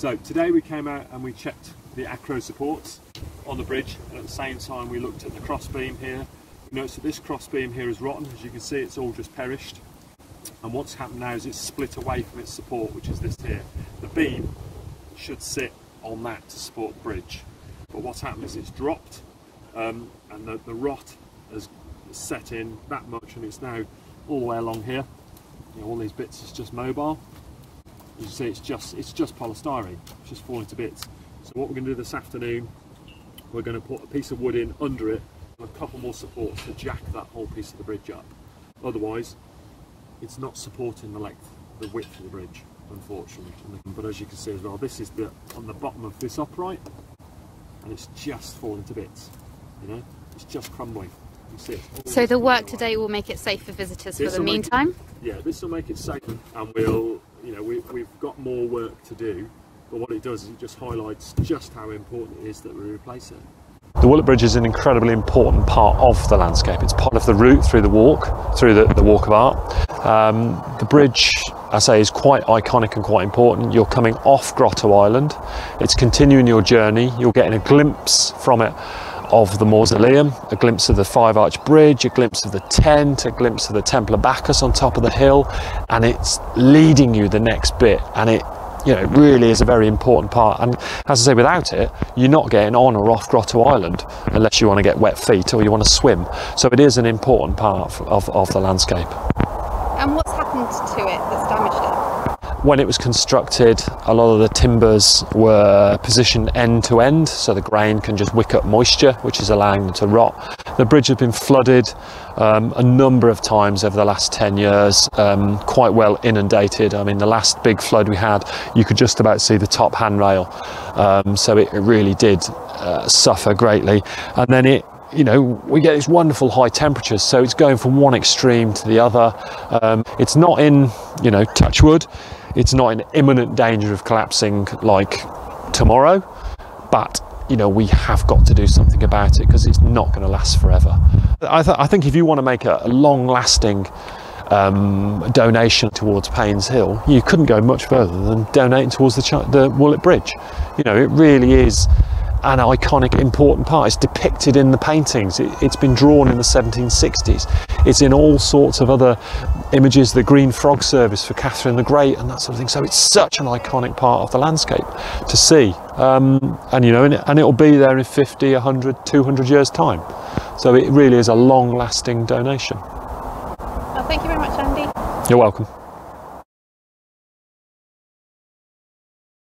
So today we came out and we checked the Acrow supports on the bridge and at the same time we looked at the crossbeam here. We noticed that this crossbeam here is rotten, as you can see it's all just perished. And what's happened now is it's split away from its support, which is this here. The beam should sit on that to support the bridge. But what's happened is it's dropped um, and the, the rot has set in that much and it's now all the way along here. You know, all these bits is just mobile. As you see, it's just it's just polystyrene, it's just falling to bits. So what we're going to do this afternoon, we're going to put a piece of wood in under it and a couple more supports to jack that whole piece of the bridge up. Otherwise, it's not supporting the length, the width of the bridge, unfortunately. But as you can see as well, this is the on the bottom of this upright, and it's just falling to bits. You know, it's just crumbling. You see it. So the work today will make it safe for visitors for the meantime? Yeah, this will make it safe, and we'll, you know, we, we've got more work to do. But what it does is it just highlights just how important it is that we replace it. The Woollett Bridge is an incredibly important part of the landscape. It's part of the route through the walk, through the, the Walk of Art. Um, the bridge, I say, is quite iconic and quite important. You're coming off Grotto Island. It's continuing your journey. You're getting a glimpse from it of the mausoleum, a glimpse of the Five Arch Bridge, a glimpse of the tent, a glimpse of the Temple of Bacchus on top of the hill, and it's leading you the next bit. And it you know, really is a very important part. And as I say, without it, you're not getting on or off Grotto Island unless you want to get wet feet or you want to swim. So it is an important part of, of the landscape. And what's happened to it that's damaged? When it was constructed, a lot of the timbers were positioned end to end, so the grain can just wick up moisture, which is allowing them to rot. The bridge has been flooded um, a number of times over the last 10 years, um, quite well inundated. I mean, the last big flood we had, you could just about see the top handrail. Um, so it, really did uh, suffer greatly. And then it you know, we get these wonderful high temperatures, so it's going from one extreme to the other. Um, it's not in, you know, touch wood, it's not in imminent danger of collapsing like tomorrow, but you know, we have got to do something about it because it's not going to last forever. I, th- I think if you want to make a, a long lasting um, donation towards Painshill, you couldn't go much further than donating towards the, the Bridge. You know, it really is an iconic, important part. It's depicted in the paintings. It, it's been drawn in the 1760s. It's in all sorts of other images, the Green Frog Service for Catherine the Great and that sort of thing. So it's such an iconic part of the landscape to see. Um, and you know, and, it, and it'll be there in 50, 100, 200 years' time. So it really is a long-lasting donation. Well, thank you very much, Andy. You're welcome.